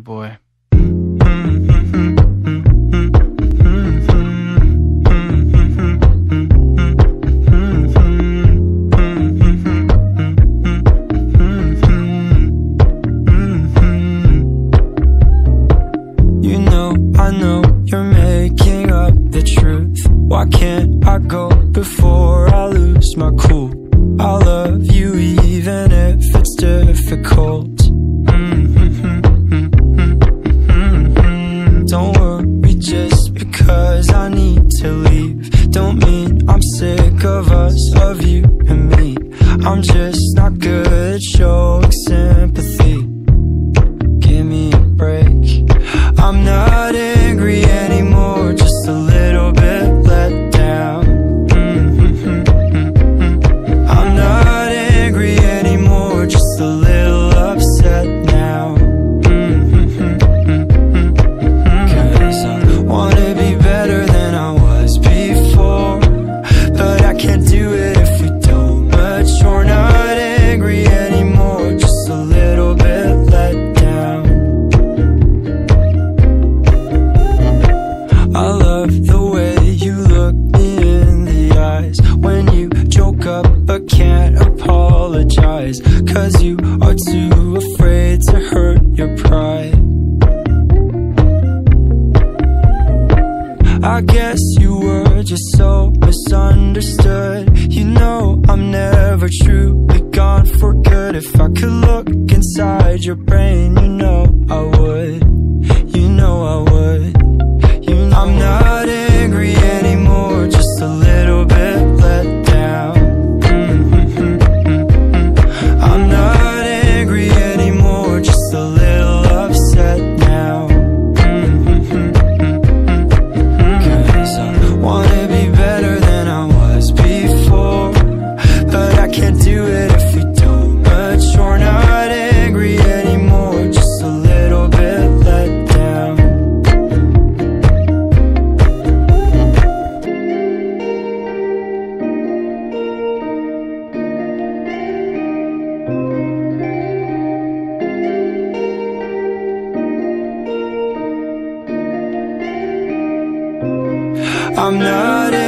boy. You know, I know you're making up the truth. Why can't I go before I lose my cool? I love you even if it's difficult. Don't Don't mean I'm sick of us, of you and me. I'm just not good at showing Cause you are too afraid to hurt your pride. I guess you were just so misunderstood. You know, I'm never truly gone for good. If I could look inside your brain, I'm not